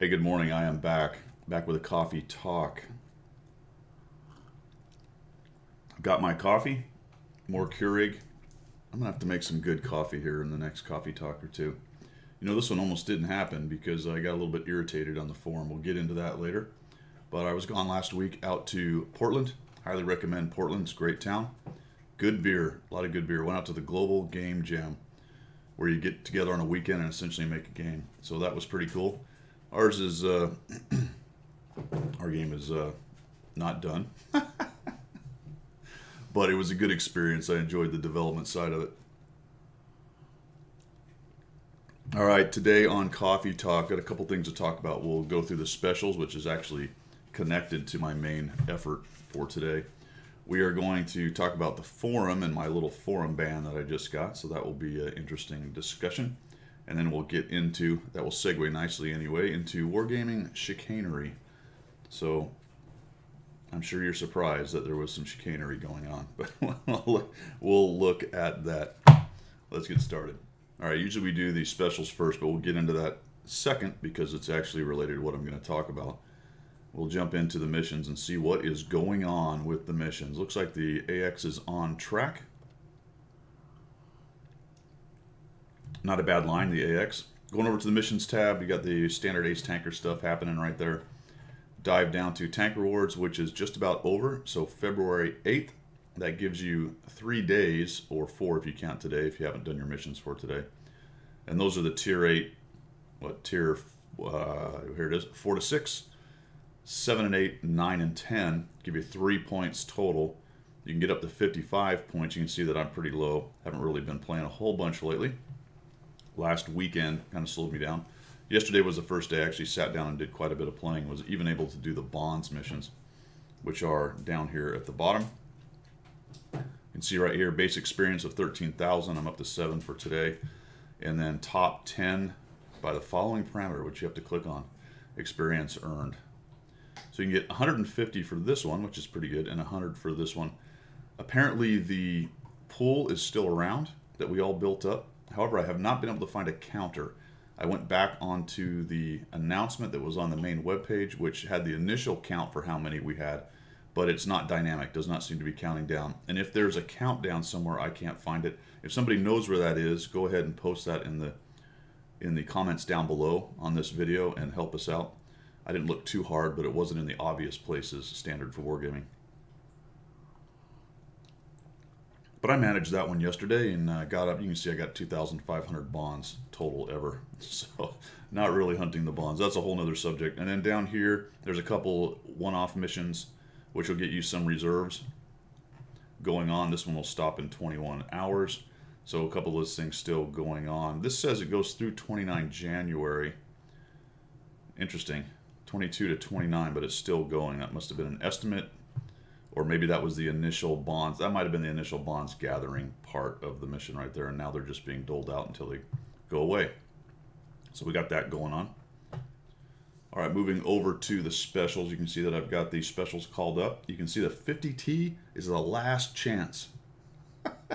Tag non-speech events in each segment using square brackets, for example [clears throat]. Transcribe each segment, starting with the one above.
Hey, good morning. I am back, back with a coffee talk. Got my coffee, more Keurig. I'm gonna have to make some good coffee here in the next coffee talk or two. You know, this one almost didn't happen because I got a little bit irritated on the forum. We'll get into that later. But I was gone last week out to Portland. Highly recommend Portland. It's a great town. Good beer, a lot of good beer. Went out to the Global Game Jam where you get together on a weekend and essentially make a game. So that was pretty cool. Ours is uh, [clears throat] our game is uh, not done, [laughs] but it was a good experience. I enjoyed the development side of it. All right, today on Coffee Talk, got a couple things to talk about. We'll go through the specials, which is actually connected to my main effort for today. We are going to talk about the forum and my little forum ban that I just got, so that will be an interesting discussion and then we'll get into that will segue nicely anyway into wargaming chicanery. So I'm sure you're surprised that there was some chicanery going on, [laughs] but we'll look at that. Let's get started. All right, usually we do these specials first, but we'll get into that second because it's actually related to what I'm going to talk about. We'll jump into the missions and see what is going on with the missions. Looks like the AX is on track. Not a bad line, the AX. Going over to the missions tab, you got the standard ace tanker stuff happening right there. Dive down to tank rewards, which is just about over. So February 8th, that gives you three days, or four if you count today, if you haven't done your missions for today. And those are the tier 8, what, tier, uh, here it is, 4 to 6, 7 and 8, 9 and 10, give you 3 points total. You can get up to 55 points. You can see that I'm pretty low. Haven't really been playing a whole bunch lately last weekend kind of slowed me down. Yesterday was the first day I actually sat down and did quite a bit of playing. Was even able to do the bonds missions, which are down here at the bottom. You can see right here, base experience of 13,000. I'm up to 7 for today. And then top 10 by the following parameter, which you have to click on, experience earned. So you can get 150 for this one, which is pretty good, and 100 for this one. Apparently the pool is still around that we all built up. However, I have not been able to find a counter. I went back onto the announcement that was on the main web page, which had the initial count for how many we had, but it's not dynamic, does not seem to be counting down. And if there's a countdown somewhere, I can't find it. If somebody knows where that is, go ahead and post that in the in the comments down below on this video and help us out. I didn't look too hard, but it wasn't in the obvious places standard for wargaming. But I managed that one yesterday and uh, got up. You can see I got 2,500 bonds total ever. [laughs] So not really hunting the bonds. That's a whole nother subject. And then down here, there's a couple one-off missions, which will get you some reserves going on. This one will stop in 21 hours. So a couple of those things still going on. This says it goes through 29 January. Interesting. 22 to 29, but it's still going. That must have been an estimate or maybe that was the initial bonds. That might have been the initial bonds gathering part of the mission right there, and now they're just being doled out until they go away. So we got that going on. All right, moving over to the specials, you can see that I've got these specials called up. You can see the 50T is the last chance. [laughs]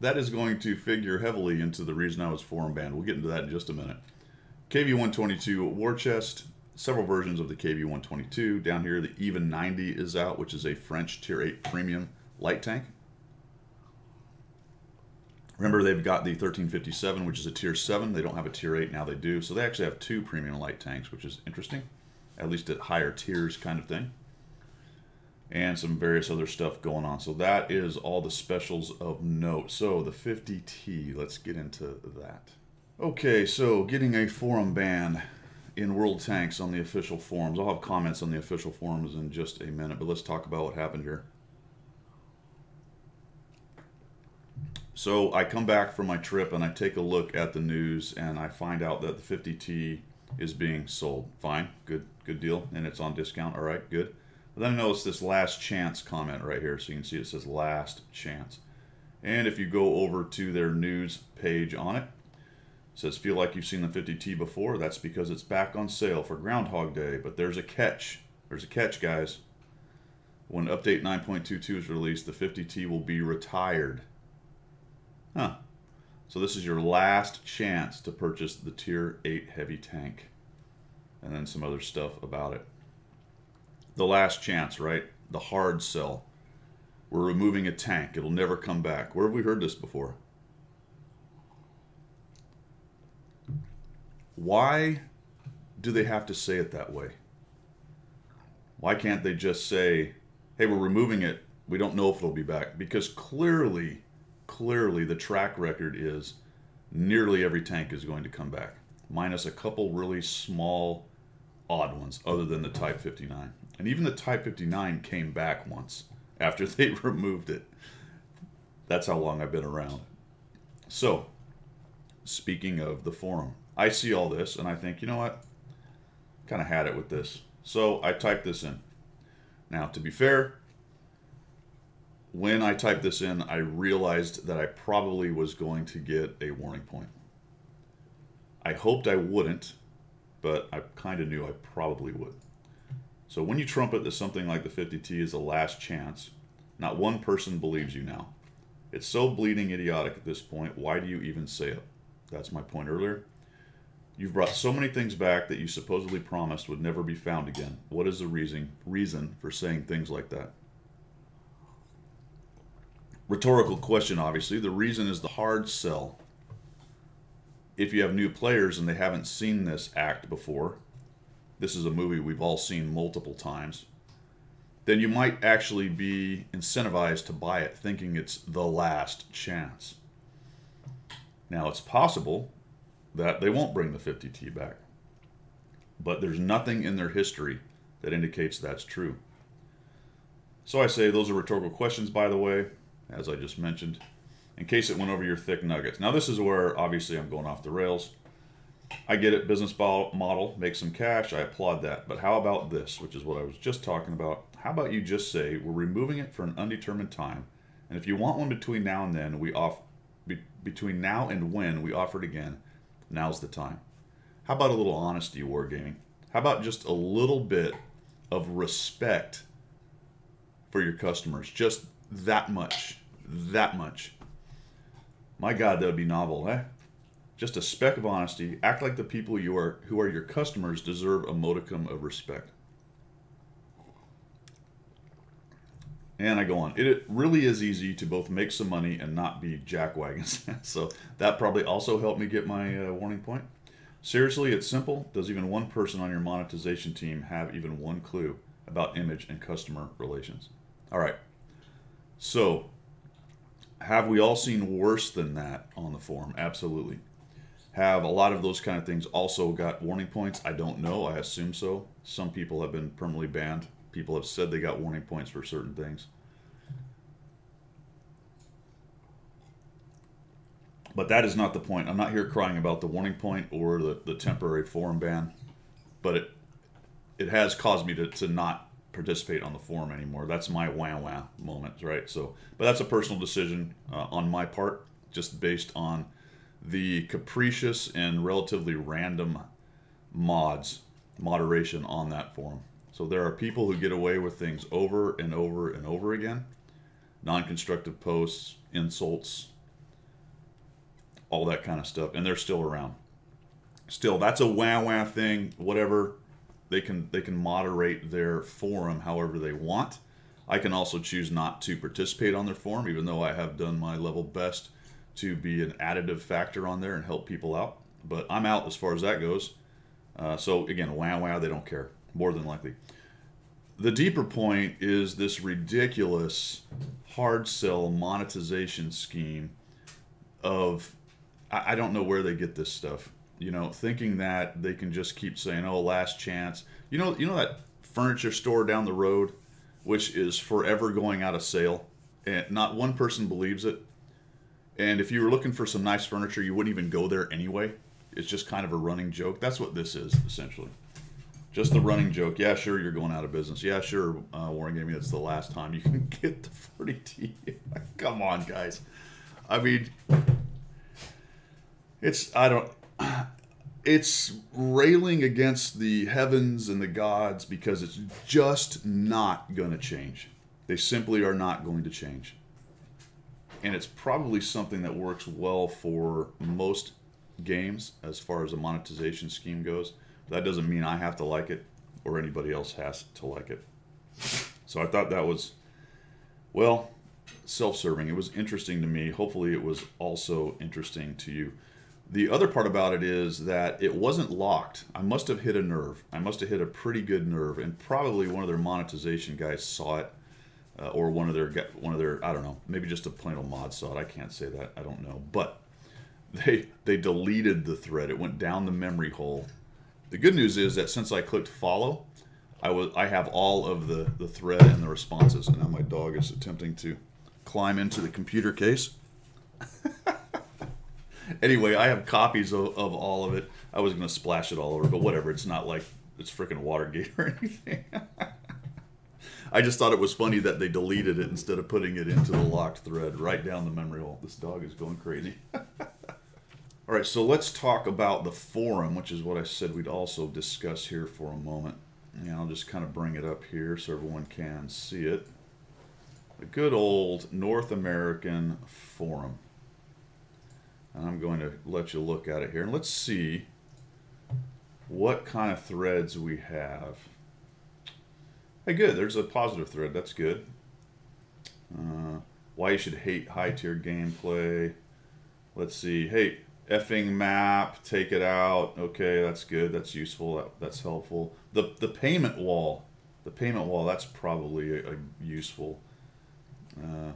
that is going to figure heavily into the reason I was forum banned. We'll get into that in just a minute. KV-122 War Chest, several versions of the KV-122. Down here, the Even 90 is out, which is a French Tier 8 premium light tank. Remember, they've got the 1357, which is a Tier 7. They don't have a Tier 8, now they do. So they actually have two premium light tanks, which is interesting, at least at higher tiers kind of thing. And some various other stuff going on. So that is all the specials of note. So the 50T, let's get into that. Okay, so getting a forum ban in World Tanks on the official forums. I'll have comments on the official forums in just a minute, but let's talk about what happened here. So I come back from my trip and I take a look at the news and I find out that the 50T is being sold. Fine, good, good deal, and it's on discount. All right, good. But then I notice this last chance comment right here. So you can see it says last chance. And if you go over to their news page on it, says, feel like you've seen the 50T before? That's because it's back on sale for Groundhog Day. But there's a catch. There's a catch, guys. When update 9.22 is released, the 50T will be retired. Huh. So this is your last chance to purchase the Tier 8 heavy tank. And then some other stuff about it. The last chance, right? The hard sell. We're removing a tank. It'll never come back. Where have we heard this before? Why do they have to say it that way? Why can't they just say, hey, we're removing it. We don't know if it'll be back. Because clearly, clearly the track record is nearly every tank is going to come back, minus a couple really small, odd ones, other than the Type 59. And even the Type 59 came back once after [laughs] they removed it. That's how long I've been around. So, speaking of the forum, I see all this and I think, you know what? Kind of had it with this. So I typed this in. Now, to be fair, when I typed this in, I realized that I probably was going to get a warning point. I hoped I wouldn't, but I kind of knew I probably would. So when you trumpet that something like the 50T is the last chance, not one person believes you now. It's so bleeding idiotic at this point, why do you even say it? That's my point earlier. You've brought so many things back that you supposedly promised would never be found again. What is the reason reason for saying things like that? Rhetorical question, obviously. The reason is the hard sell. If you have new players and they haven't seen this act before, this is a movie we've all seen multiple times, then you might actually be incentivized to buy it thinking it's the last chance. Now, it's possible that they won't bring the 50T back, but there's nothing in their history that indicates that's true. So I say those are rhetorical questions, by the way, as I just mentioned, in case it went over your thick nuggets. Now, this is where obviously I'm going off the rails. I get it, business model, make some cash, I applaud that. But how about this, which is what I was just talking about? How about you just say, we're removing it for an undetermined time, and if you want one between now and then, we off be, between now and when we offer it again, now's the time. How about a little honesty, Wargaming? How about just a little bit of respect for your customers? Just that much. That much. My God, that would be novel, eh? Just a speck of honesty. Act like the people you are who are your customers deserve a modicum of respect. And I go on. It really is easy to both make some money and not be jackwagons. [laughs] so that probably also helped me get my uh, warning point. Seriously, it's simple. Does even one person on your monetization team have even one clue about image and customer relations? All right. So, have we all seen worse than that on the forum? Absolutely. Have a lot of those kind of things also got warning points? I don't know. I assume so. Some people have been permanently banned. People have said they got warning points for certain things. But that is not the point. I'm not here crying about the warning point or the, the temporary forum ban. But it it has caused me to, to not participate on the forum anymore. That's my wow wow moment, right? So, but that's a personal decision uh, on my part, just based on the capricious and relatively random mods moderation on that forum. So there are people who get away with things over and over and over again. Non-constructive posts, insults, all that kind of stuff, and they're still around. Still, that's a wow wow thing. Whatever, they can they can moderate their forum however they want. I can also choose not to participate on their forum, even though I have done my level best to be an additive factor on there and help people out. But I'm out as far as that goes. Uh, so again, wow, wow, they don't care, more than likely. The deeper point is this ridiculous hard sell monetization scheme of, I, I don't know where they get this stuff. You know, thinking that they can just keep saying, "Oh, last chance." You know, you know that furniture store down the road, which is forever going out of sale, and not one person believes it and if you were looking for some nice furniture, you wouldn't even go there anyway. It's just kind of a running joke. That's what this is, essentially. Just the running joke. Yeah, sure, you're going out of business. Yeah, sure, uh, Wargaming. that's the last time you can [laughs] get the 40T. [laughs] Come on, guys. I mean, it's, I don't, it's railing against the heavens and the gods because it's just not going to change. They simply are not going to change. And it's probably something that works well for most games as far as a monetization scheme goes. That doesn't mean I have to like it or anybody else has to like it. So I thought that was, well, self serving. It was interesting to me. Hopefully, it was also interesting to you. The other part about it is that it wasn't locked. I must have hit a nerve. I must have hit a pretty good nerve, and probably one of their monetization guys saw it, uh, or one of their one of their I don't know, maybe just a plain old mod saw it. I can't say that. I don't know, but [laughs] they they deleted the thread. It went down the memory hole. The good news is that since I clicked follow, I was I have all of the the thread and the responses. And now my dog is attempting to climb into the computer case. [laughs] anyway, I have copies of, of all of it. I was going to splash it all over, but whatever. It's not like it's freaking Watergate or [laughs] anything. I just thought it was funny that they deleted it instead of putting it into the locked thread right down the memory hole. This dog is going crazy. [laughs] All right, so let's talk about the forum, which is what I said we'd also discuss here for a moment. And I'll just kind of bring it up here so everyone can see it. The good old North American forum. And I'm going to let you look at it here. And let's see what kind of threads we have. Hey, good. There's a positive thread. That's good. Uh, why you should hate high-tier gameplay. Let's see. Hey, effing map, take it out. Okay, that's good. That's useful. That, that's helpful. The the payment wall, the payment wall. That's probably a, a useful. Uh,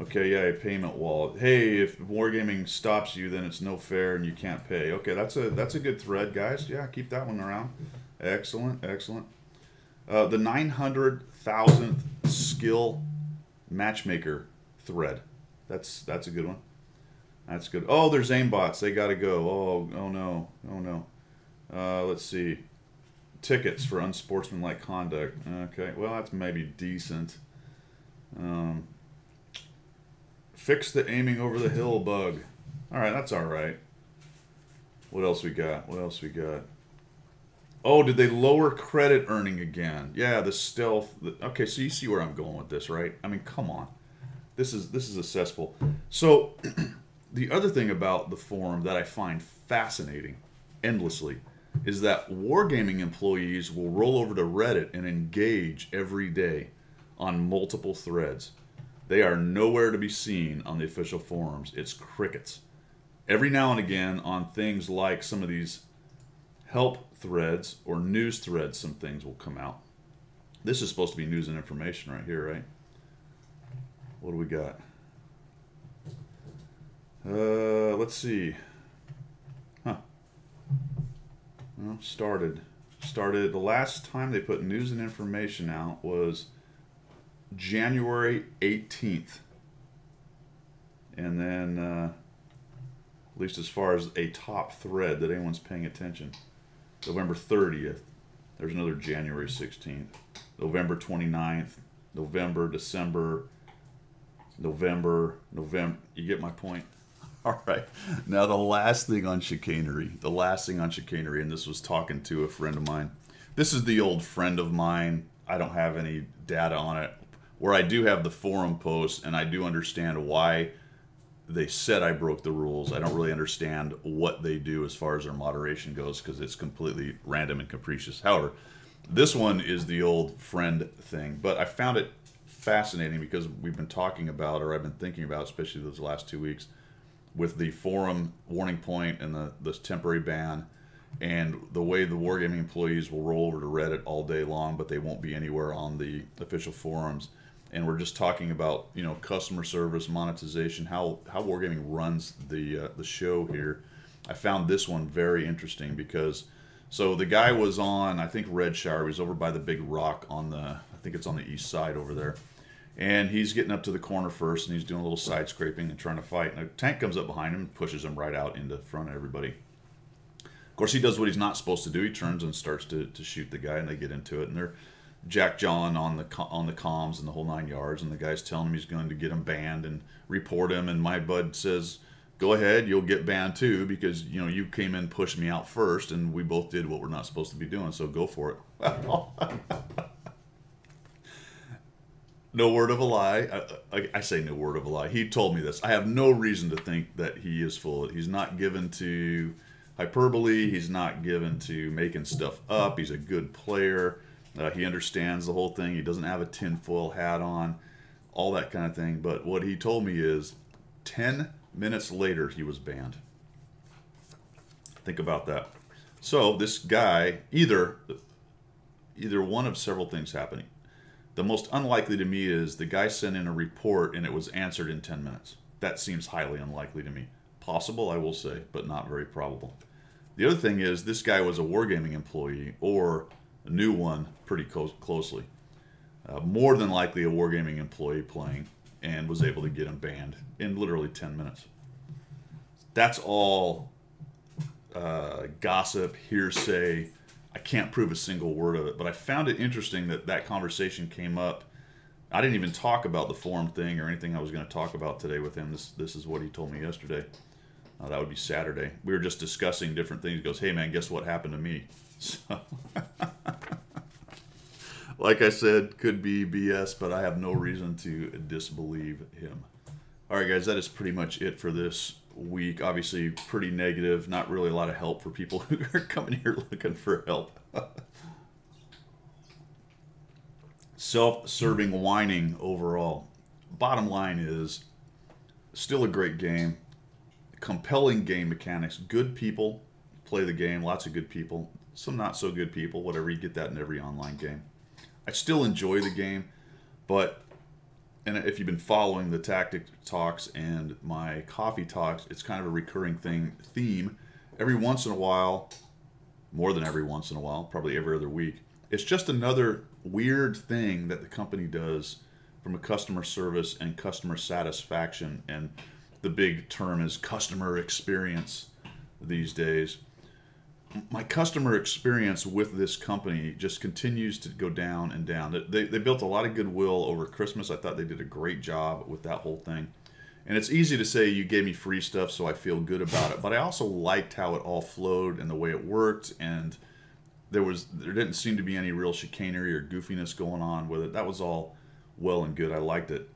okay, yeah, a payment wall. Hey, if wargaming stops you, then it's no fair and you can't pay. Okay, that's a that's a good thread, guys. Yeah, keep that one around. Excellent, excellent. Uh, the nine hundred thousandth skill matchmaker thread. That's that's a good one. That's good. Oh, there's aimbots. They got to go. Oh, oh no. Oh no. Uh, let's see. Tickets for unsportsmanlike conduct. Okay, well, that's maybe decent. Um, fix the aiming over the hill bug. All right, that's all right. What else we got? What else we got? Oh, did they lower credit earning again? Yeah, the stealth. The, okay, so you see where I'm going with this, right? I mean, come on. This is this is a cesspool. So [clears throat] the other thing about the forum that I find fascinating endlessly is that wargaming employees will roll over to Reddit and engage every day on multiple threads. They are nowhere to be seen on the official forums. It's crickets. Every now and again, on things like some of these help threads or news threads, some things will come out. This is supposed to be news and information right here, right? What do we got? Uh, let's see. Huh. Well, started. Started. The last time they put news and information out was January 18th. And then, uh, at least as far as a top thread that anyone's paying attention, November 30th. There's another January 16th. November 29th. November, December, November, November. You get my point? [laughs] All right. Now, the last thing on chicanery, the last thing on chicanery, and this was talking to a friend of mine. This is the old friend of mine. I don't have any data on it. Where I do have the forum post, and I do understand why they said I broke the rules. I don't really understand what they do as far as their moderation goes because it's completely random and capricious. However, this one is the old friend thing, but I found it fascinating because we've been talking about, or I've been thinking about, especially those last two weeks with the forum warning point and the this temporary ban and the way the wargaming employees will roll over to Reddit all day long, but they won't be anywhere on the official forums. And we're just talking about you know customer service, monetization, how how wargaming runs the uh, the show here. I found this one very interesting because so the guy was on I think Redshire. He was over by the big rock on the I think it's on the east side over there and he's getting up to the corner first, and he's doing a little side scraping and trying to fight. And a tank comes up behind him and pushes him right out into front of everybody. Of course, he does what he's not supposed to do. He turns and starts to, to shoot the guy, and they get into it. And they're Jack John on the on the comms and the whole nine yards. And the guy's telling him he's going to get him banned and report him. And my bud says, go ahead, you'll get banned too because you know you came in, pushed me out first, and we both did what we're not supposed to be doing. So go for it. [laughs] no word of a lie. I, I, I, say no word of a lie. He told me this. I have no reason to think that he is full. He's not given to hyperbole. He's not given to making stuff up. He's a good player. Uh, he understands the whole thing. He doesn't have a tinfoil hat on, all that kind of thing. But what he told me is 10 minutes later, he was banned. Think about that. So this guy, either either one of several things happening. The most unlikely to me is the guy sent in a report and it was answered in 10 minutes. That seems highly unlikely to me. Possible, I will say, but not very probable. The other thing is this guy was a wargaming employee or a new one pretty close, closely. Uh, more than likely a wargaming employee playing and was able to get him banned in literally 10 minutes. That's all uh, gossip, hearsay. I can't prove a single word of it, but I found it interesting that that conversation came up. I didn't even talk about the forum thing or anything I was going to talk about today with him. This this is what he told me yesterday. Uh, that would be Saturday. We were just discussing different things. He goes, "Hey man, guess what happened to me?" So, [laughs] like I said, could be BS, but I have no reason to disbelieve him. All right, guys, that is pretty much it for this week. Obviously, pretty negative. Not really a lot of help for people [laughs] who are coming here looking for help. [laughs] Self-serving whining overall. Bottom line is, still a great game. Compelling game mechanics. Good people play the game. Lots of good people. Some not so good people. Whatever. You get that in every online game. I still enjoy the game, but and if you've been following the tactic talks and my coffee talks, it's kind of a recurring thing theme. Every once in a while, more than every once in a while, probably every other week, it's just another weird thing that the company does from a customer service and customer satisfaction and the big term is customer experience these days my customer experience with this company just continues to go down and down. They, they built a lot of goodwill over Christmas. I thought they did a great job with that whole thing. And it's easy to say you gave me free stuff, so I feel good about it. But I also liked how it all flowed and the way it worked. And there was there didn't seem to be any real chicanery or goofiness going on with it. That was all well and good. I liked it.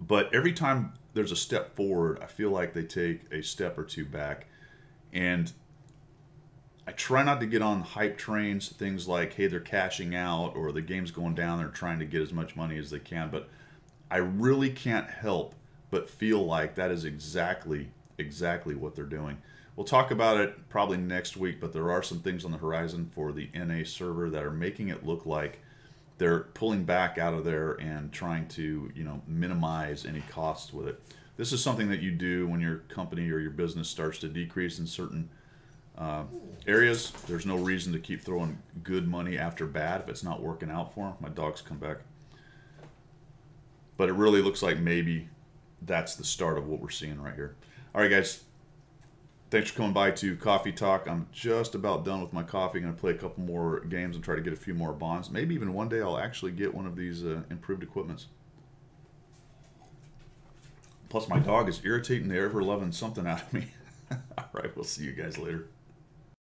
But every time there's a step forward, I feel like they take a step or two back. And I try not to get on hype trains, things like, hey, they're cashing out or the game's going down, they're trying to get as much money as they can. But I really can't help but feel like that is exactly, exactly what they're doing. We'll talk about it probably next week, but there are some things on the horizon for the NA server that are making it look like they're pulling back out of there and trying to, you know, minimize any costs with it. This is something that you do when your company or your business starts to decrease in certain uh, areas. There's no reason to keep throwing good money after bad if it's not working out for them. My dogs come back. But it really looks like maybe that's the start of what we're seeing right here. All right, guys. Thanks for coming by to Coffee Talk. I'm just about done with my coffee. I'm going to play a couple more games and try to get a few more bonds. Maybe even one day I'll actually get one of these uh, improved equipments. Plus, my dog is irritating the ever-loving something out of me. [laughs] All right, we'll see you guys later.